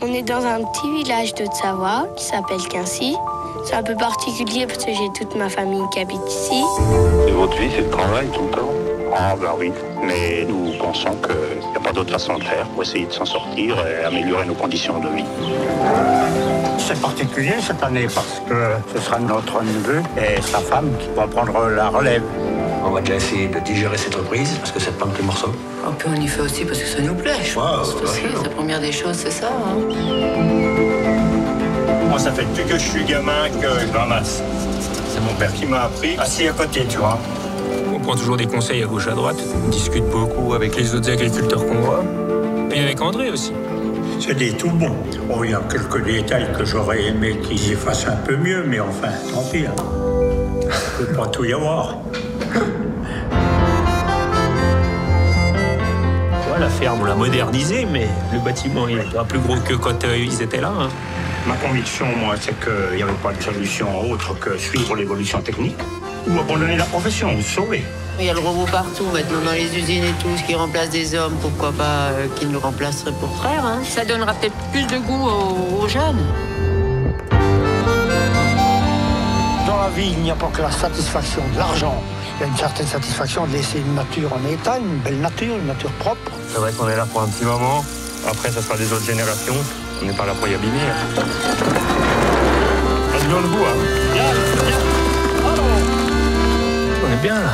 On est dans un petit village de Savoie qui s'appelle Quincy. C'est un peu particulier parce que j'ai toute ma famille qui habite ici. Et votre vie, c'est le travail tout le temps? Ah ben oui, mais nous pensons qu'il n'y a pas d'autre façon de faire pour essayer de s'en sortir et améliorer nos conditions de vie. C'est particulier cette année parce que ce sera notre neveu et sa femme qui vont prendre la relève. On va déjà essayer de digérer cette reprise parce que c'est pas un petit morceau. Un peu on y fait aussi parce que ça nous plaît, je Ouais, pense. aussi. La première des choses, c'est ça. hein. Moi, ça fait depuis que je suis gamin que je ramasse. C'est mon père qui m'a appris, assis à côté, tu vois. On prend toujours des conseils à gauche à droite. On discute beaucoup avec les autres agriculteurs qu'on voit. Et avec André aussi. C'est des tout bons. Oh, il y a quelques détails que j'aurais aimé qu'ils fassent un peu mieux, mais enfin, tant pis. Hein. Il peut pas tout y avoir. Ouais, la ferme, on l'a modernisée, mais le bâtiment, il est pas plus gros que quand euh, ils étaient là. hein. Ma conviction, moi, c'est qu'il n'y avait pas de solution autre que suivre l'évolution technique ou abandonner la profession, ou sauver. Il y a le robot partout maintenant dans les usines et tout, ce qui remplace des hommes, pourquoi pas euh, qu'ils nous remplaceraient pour frères. hein. Ça donnera peut-être plus de goût aux, aux jeunes. Dans la vie, il n'y a pas que la satisfaction de l'argent. Il y a une certaine satisfaction de laisser une nature en état, une belle nature, une nature propre. C'est vrai qu'on est là pour un petit moment. Après, ça sera des autres générations. On n'est pas là pour y abîmer. hein. On est bien le bout, hein. On est bien là.